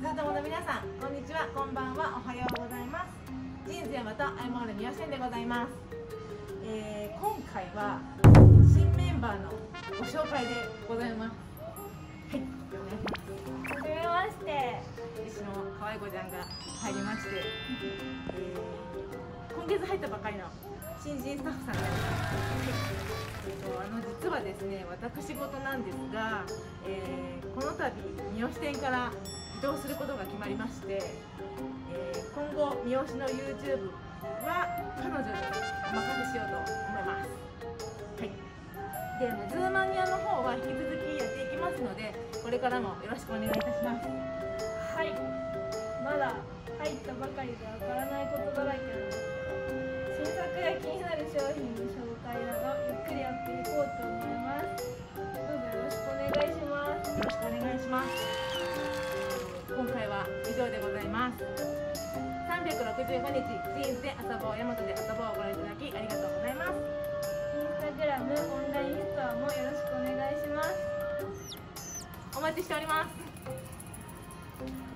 ズートモの皆さんこんにちは。こんばんは。おはようございます。人生またアイモール三好でございます、えー、今回は新メンバーのご紹介でございます。はい。お願いしますはじめまして。石の可愛い子ちゃんが入りまして、えー、今月入ったばかりの新人スタッフさんになります。あの実はですね私事なんですが、えー、この度三好店から移動することが決まりまして、えー、今後三好の YouTube は彼女にお任せしようと思います。はい。でズーマニアの方は引き続きやっていきますのでこれからもよろしくお願いいたします。はい。まだ入ったばかりでわからないことだらけなので新作や気になる商品の紹介などゆっくりやっていこうと思います。どうぞよろしくお願いします。よろしくお願いします今回は以上でございます。365日ジーンズで遊ぼうヤマトで遊ぼうをご覧いただきありがとうございます。インスタグラムオンラインストアもよろしくお願いします。お待ちしております。